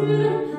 Spirit.